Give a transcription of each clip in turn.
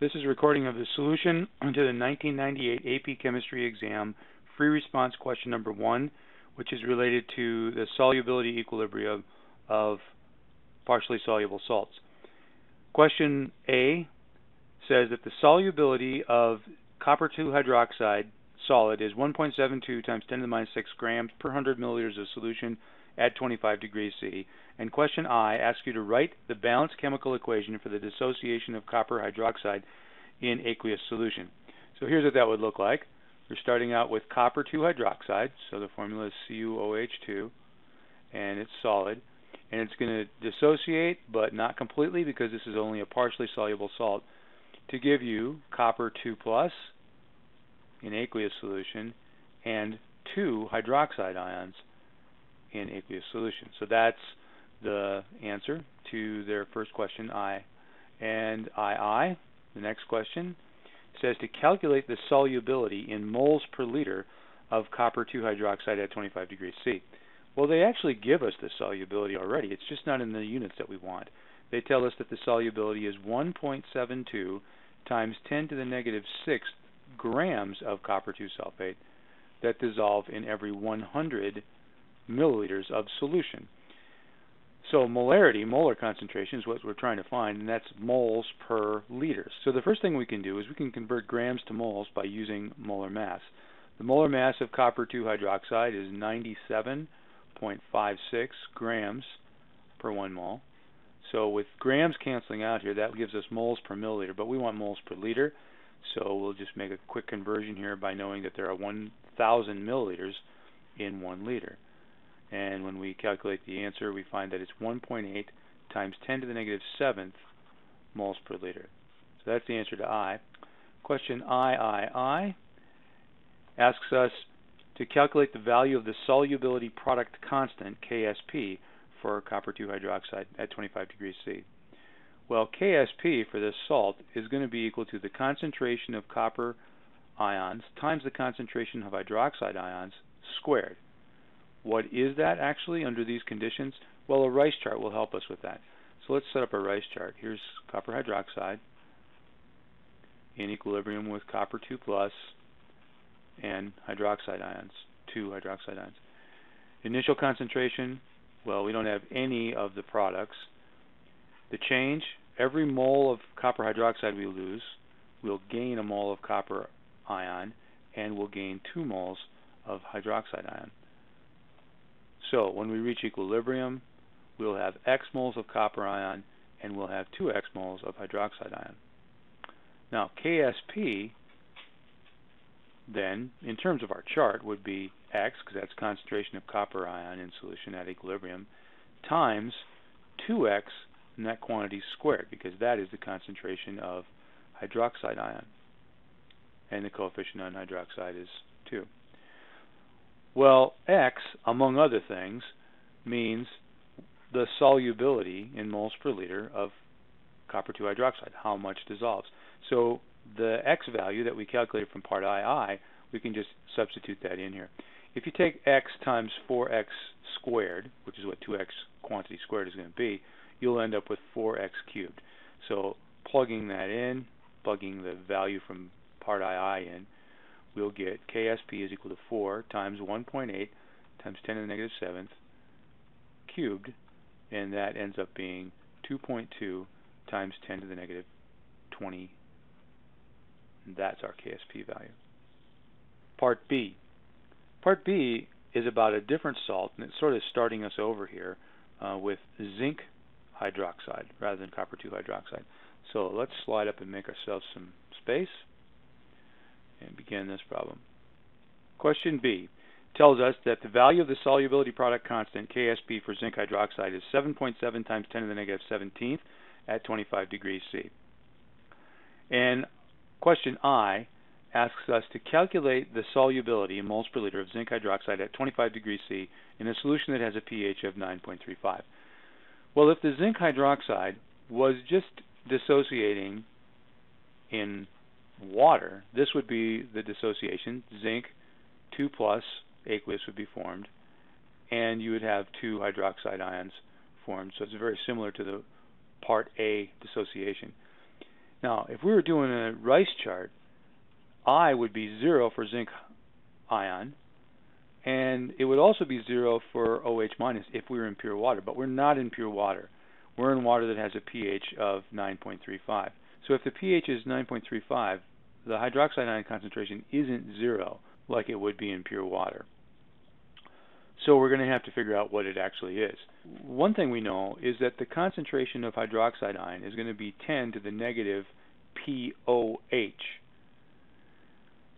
This is a recording of the solution to the 1998 AP Chemistry exam free response question number one, which is related to the solubility equilibrium of partially soluble salts. Question A says that the solubility of copper 2 hydroxide solid is 1.72 times 10 to the minus 6 grams per 100 milliliters of solution at 25 degrees C. And question I asks you to write the balanced chemical equation for the dissociation of copper hydroxide in aqueous solution. So here's what that would look like. We're starting out with copper 2 hydroxide, so the formula is CuOH2, and it's solid. And it's going to dissociate, but not completely because this is only a partially soluble salt, to give you copper 2 plus in aqueous solution and two hydroxide ions in aqueous solution. So that's the answer to their first question, I. And II, the next question, says to calculate the solubility in moles per liter of copper 2 hydroxide at 25 degrees C. Well, they actually give us the solubility already. It's just not in the units that we want. They tell us that the solubility is 1.72 times 10 to the negative 6 grams of copper 2 sulfate that dissolve in every 100 milliliters of solution. So molarity, molar concentration, is what we're trying to find, and that's moles per liter. So the first thing we can do is we can convert grams to moles by using molar mass. The molar mass of copper 2 hydroxide is 97.56 grams per 1 mole. So with grams canceling out here, that gives us moles per milliliter, but we want moles per liter. So we'll just make a quick conversion here by knowing that there are 1,000 milliliters in 1 liter. And when we calculate the answer, we find that it's 1.8 times 10 to the negative 7th moles per liter. So that's the answer to I. Question III asks us to calculate the value of the solubility product constant, KSP, for copper 2 hydroxide at 25 degrees C. Well, KSP for this salt is going to be equal to the concentration of copper ions times the concentration of hydroxide ions squared. What is that actually under these conditions? Well, a rice chart will help us with that. So let's set up a rice chart. Here's copper hydroxide in equilibrium with copper 2 plus and hydroxide ions, two hydroxide ions. Initial concentration, well, we don't have any of the products. The change, every mole of copper hydroxide we lose, we'll gain a mole of copper ion, and we'll gain two moles of hydroxide ion. So when we reach equilibrium, we'll have x moles of copper ion and we'll have 2x moles of hydroxide ion. Now KSP then, in terms of our chart, would be x, because that's concentration of copper ion in solution at equilibrium, times 2x net quantity squared, because that is the concentration of hydroxide ion. And the coefficient on hydroxide is 2. Well, X, among other things, means the solubility in moles per liter of copper 2 hydroxide, how much dissolves. So the X value that we calculated from part II, we can just substitute that in here. If you take X times 4X squared, which is what 2X quantity squared is going to be, you'll end up with 4X cubed. So plugging that in, plugging the value from part II in, we'll get KSP is equal to 4 times 1.8 times 10 to the negative 7th cubed, and that ends up being 2.2 times 10 to the negative 20. That's our KSP value. Part B. Part B is about a different salt, and it's sort of starting us over here uh, with zinc hydroxide rather than copper 2 hydroxide. So let's slide up and make ourselves some space and begin this problem. Question B tells us that the value of the solubility product constant, KSP, for zinc hydroxide is 7.7 times 10 to the negative 17th at 25 degrees C. And question I asks us to calculate the solubility in moles per liter of zinc hydroxide at 25 degrees C in a solution that has a pH of 9.35. Well, if the zinc hydroxide was just dissociating in water, this would be the dissociation. Zinc 2 plus aqueous would be formed, and you would have two hydroxide ions formed. So it's very similar to the part A dissociation. Now, if we were doing a rice chart, I would be 0 for zinc ion, and it would also be 0 for OH minus if we were in pure water, but we're not in pure water. We're in water that has a pH of 9.35. So if the pH is 9.35, the hydroxide ion concentration isn't 0 like it would be in pure water. So we're going to have to figure out what it actually is. One thing we know is that the concentration of hydroxide ion is going to be 10 to the negative POH.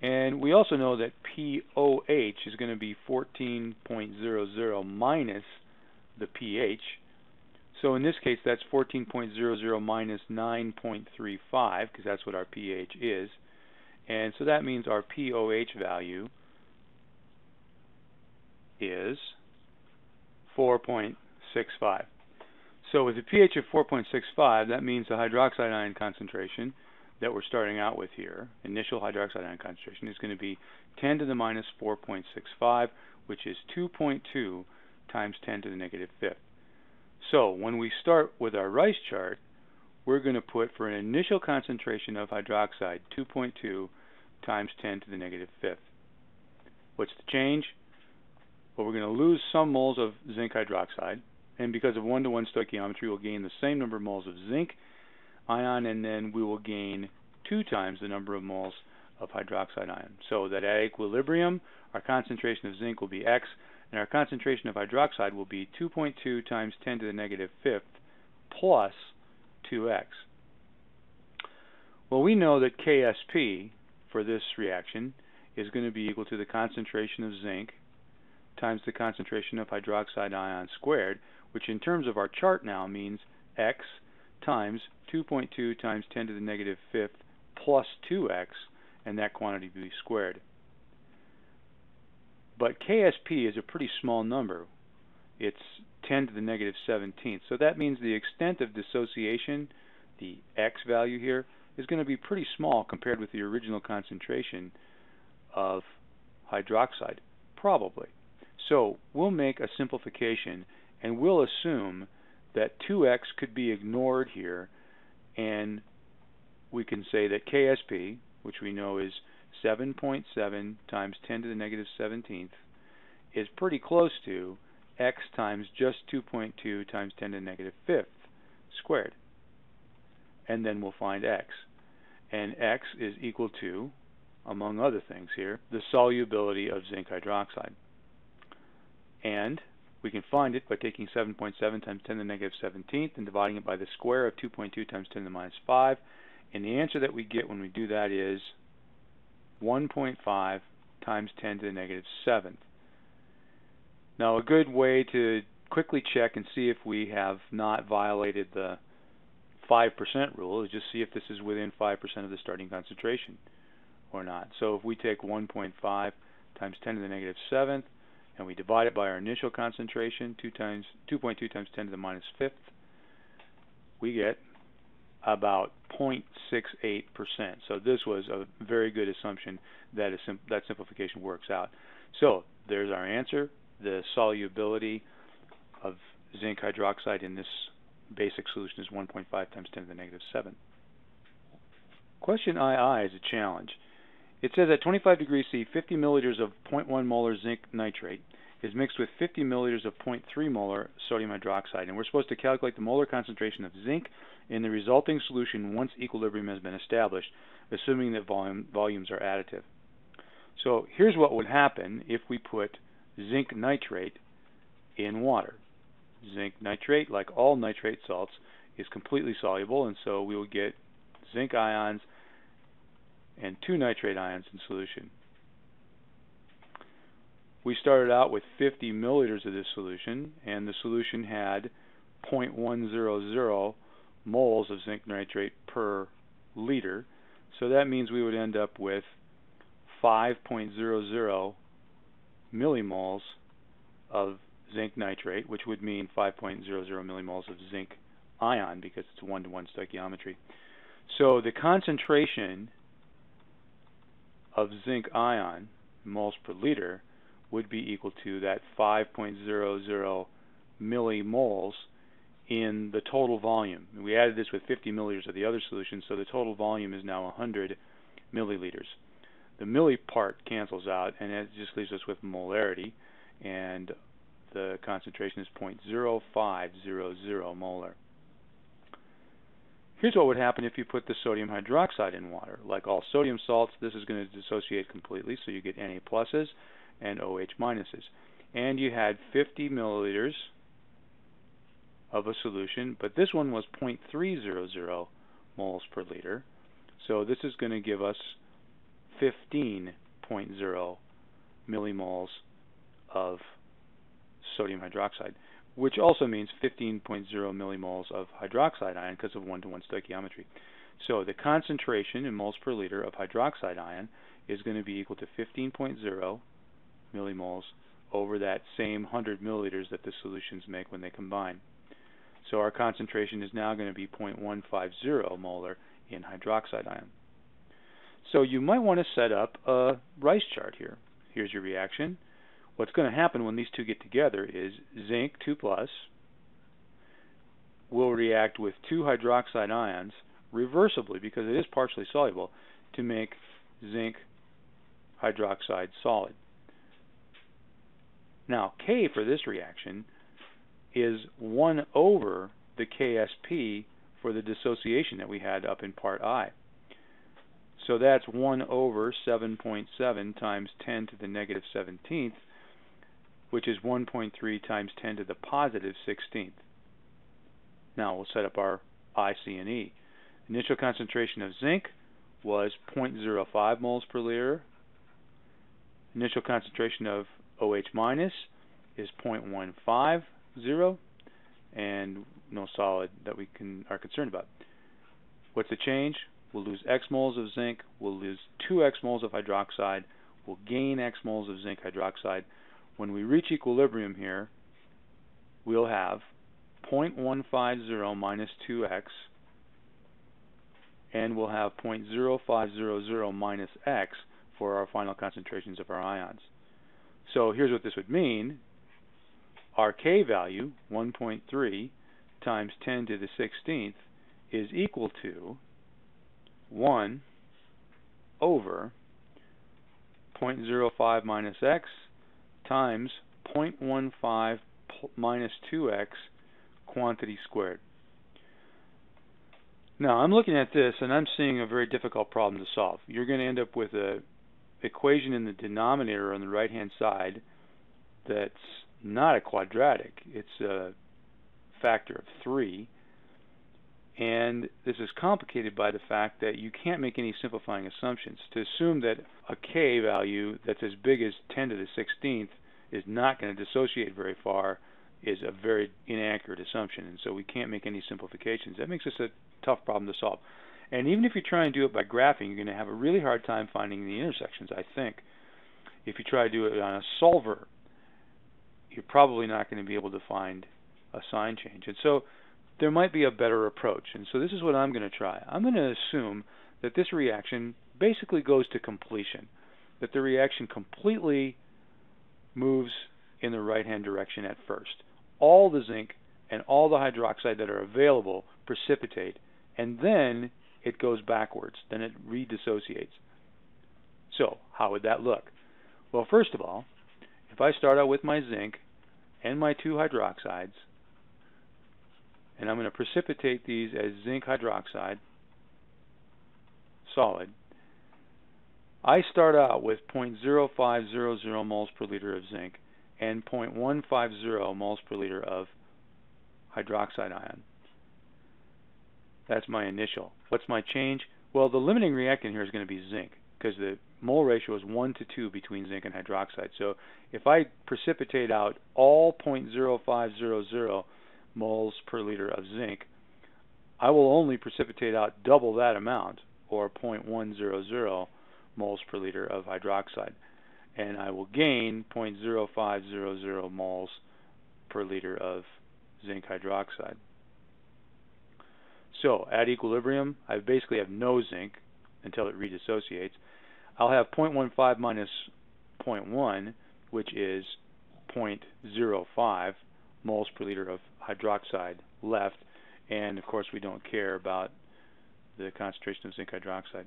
And we also know that POH is going to be 14.00 minus the pH. So in this case, that's 14.00 minus 9.35, because that's what our pH is. And so that means our POH value is 4.65. So with a pH of 4.65, that means the hydroxide ion concentration that we're starting out with here, initial hydroxide ion concentration, is going to be 10 to the minus 4.65, which is 2.2 times 10 to the negative fifth. So when we start with our rice chart, we're going to put for an initial concentration of hydroxide 2.2 times 10 to the negative fifth. What's the change? Well, we're going to lose some moles of zinc hydroxide, and because of one-to-one -one stoichiometry, we'll gain the same number of moles of zinc ion, and then we will gain two times the number of moles of hydroxide ion. So that at equilibrium, our concentration of zinc will be X, and our concentration of hydroxide will be 2.2 times 10 to the negative fifth plus 2X. Well, we know that KSP for this reaction is going to be equal to the concentration of zinc times the concentration of hydroxide ion squared, which in terms of our chart now means X times 2.2 times 10 to the negative fifth plus 2x, and that quantity be squared. But KSP is a pretty small number. It's 10 to the negative 17th. So that means the extent of dissociation, the x value here, is going to be pretty small compared with the original concentration of hydroxide, probably. So we'll make a simplification and we'll assume that 2x could be ignored here and we can say that KSP, which we know is 7.7 times 10 to the negative 17th, is pretty close to x times just 2.2 times 10 to the negative 5th squared. And then we'll find x. And x is equal to, among other things here, the solubility of zinc hydroxide. And we can find it by taking 7.7 times 10 to the negative 17th and dividing it by the square of 2.2 times 10 to the minus 5. And the answer that we get when we do that is 1.5 times 10 to the negative 7th. Now a good way to quickly check and see if we have not violated the 5% rule is just see if this is within 5% of the starting concentration or not. So if we take 1.5 times 10 to the negative 7th and we divide it by our initial concentration, 2 times 2.2 times 10 to the minus minus fifth, we get about 0.68%. So this was a very good assumption that sim that simplification works out. So there's our answer. The solubility of zinc hydroxide in this basic solution is 1.5 times 10 to the negative 7. Question II is a challenge. It says at 25 degrees C, 50 milliliters of 0.1 molar zinc nitrate is mixed with 50 milliliters of 0.3 molar sodium hydroxide, and we're supposed to calculate the molar concentration of zinc in the resulting solution once equilibrium has been established, assuming that volume, volumes are additive. So here's what would happen if we put zinc nitrate in water. Zinc nitrate, like all nitrate salts, is completely soluble, and so we will get zinc ions and two nitrate ions in solution. We started out with 50 milliliters of this solution, and the solution had 0.100 moles of zinc nitrate per liter. So that means we would end up with 5.00 millimoles of zinc nitrate, which would mean 5.00 millimoles of zinc ion because it's one-to-one -one stoichiometry. So the concentration of zinc ion, moles per liter, would be equal to that 5.00 millimoles in the total volume. We added this with 50 milliliters of the other solution, so the total volume is now 100 milliliters. The milli part cancels out, and it just leaves us with molarity, and the concentration is 0.0500 molar. Here's what would happen if you put the sodium hydroxide in water. Like all sodium salts, this is going to dissociate completely, so you get Na pluses and OH minuses. And you had 50 milliliters of a solution, but this one was 0.300 moles per liter. So this is going to give us 15.0 millimoles of sodium hydroxide, which also means 15.0 millimoles of hydroxide ion because of one-to-one -one stoichiometry. So the concentration in moles per liter of hydroxide ion is going to be equal to 15.0 millimoles over that same 100 milliliters that the solutions make when they combine. So our concentration is now going to be 0.150 molar in hydroxide ion. So you might want to set up a rice chart here. Here's your reaction. What's going to happen when these two get together is zinc 2 plus will react with two hydroxide ions reversibly because it is partially soluble to make zinc hydroxide solid. Now K for this reaction is 1 over the KSP for the dissociation that we had up in part I. So that's 1 over 7.7 times 10 to the negative 17th, which is 1.3 times 10 to the positive 16th. Now we'll set up our I, C, and E. Initial concentration of zinc was 0.05 moles per liter. Initial concentration of OH minus is 0.15 zero, and no solid that we can are concerned about. What's the change? We'll lose x moles of zinc, we'll lose 2x moles of hydroxide, we'll gain x moles of zinc hydroxide. When we reach equilibrium here, we'll have 0.150 minus 2x, and we'll have 0.0500 minus x for our final concentrations of our ions. So here's what this would mean. Our K value, 1.3 times 10 to the 16th, is equal to 1 over 0.05 minus x times 0.15 minus 2x quantity squared. Now I'm looking at this and I'm seeing a very difficult problem to solve. You're going to end up with an equation in the denominator on the right hand side that's not a quadratic. It's a factor of 3. And this is complicated by the fact that you can't make any simplifying assumptions. To assume that a k value that's as big as 10 to the 16th is not going to dissociate very far is a very inaccurate assumption. And so we can't make any simplifications. That makes this a tough problem to solve. And even if you try and do it by graphing, you're going to have a really hard time finding the intersections, I think. If you try to do it on a solver, you're probably not going to be able to find a sign change. And so there might be a better approach. And so this is what I'm going to try. I'm going to assume that this reaction basically goes to completion, that the reaction completely moves in the right-hand direction at first. All the zinc and all the hydroxide that are available precipitate, and then it goes backwards. Then it redissociates. So how would that look? Well, first of all, if I start out with my zinc and my two hydroxides, and I'm going to precipitate these as zinc hydroxide, solid, I start out with 0.0500 moles per liter of zinc and 0.150 moles per liter of hydroxide ion. That's my initial. What's my change? Well, the limiting reactant here is going to be zinc because the mole ratio is 1 to 2 between zinc and hydroxide. So if I precipitate out all 0.0500 moles per liter of zinc, I will only precipitate out double that amount, or 0.100 moles per liter of hydroxide. And I will gain 0.0500 moles per liter of zinc hydroxide. So at equilibrium, I basically have no zinc until it redissociates. I'll have 0.15 minus 0.1, which is 0.05 moles per liter of hydroxide left, and of course we don't care about the concentration of zinc hydroxide.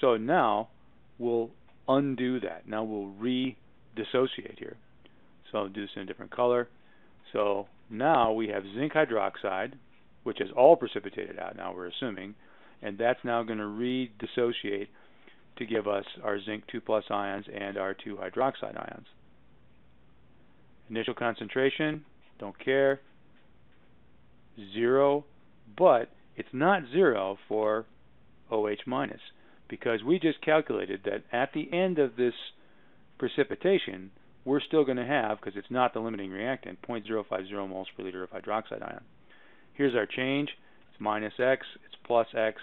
So now we'll undo that. Now we'll re-dissociate here. So I'll do this in a different color. So now we have zinc hydroxide, which is all precipitated out now we're assuming, and that's now going to re-dissociate to give us our zinc 2 plus ions and our 2 hydroxide ions. Initial concentration, don't care, zero, but it's not zero for OH minus because we just calculated that at the end of this precipitation, we're still going to have, because it's not the limiting reactant, 0.050 moles per liter of hydroxide ion. Here's our change. It's minus x, it's plus x,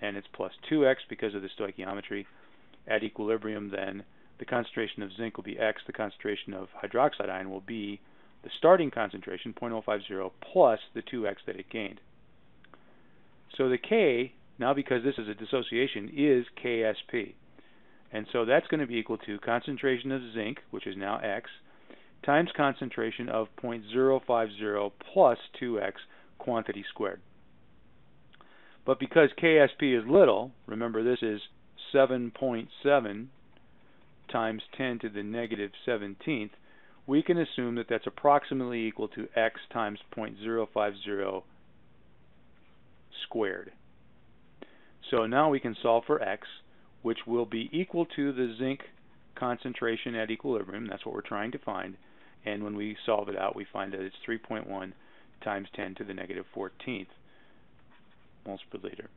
and it's plus 2x because of the stoichiometry. At equilibrium, then, the concentration of zinc will be x, the concentration of hydroxide ion will be the starting concentration, 0.050, plus the 2x that it gained. So the K, now because this is a dissociation, is KSP. And so that's going to be equal to concentration of zinc, which is now x, times concentration of 0.050 plus 2x quantity squared. But because KSP is little, remember this is 7.7 times 10 to the negative 17th, we can assume that that's approximately equal to x times 0.050 squared. So now we can solve for x, which will be equal to the zinc concentration at equilibrium. That's what we're trying to find. And when we solve it out, we find that it's 3.1 times 10 to the negative 14th moles per liter.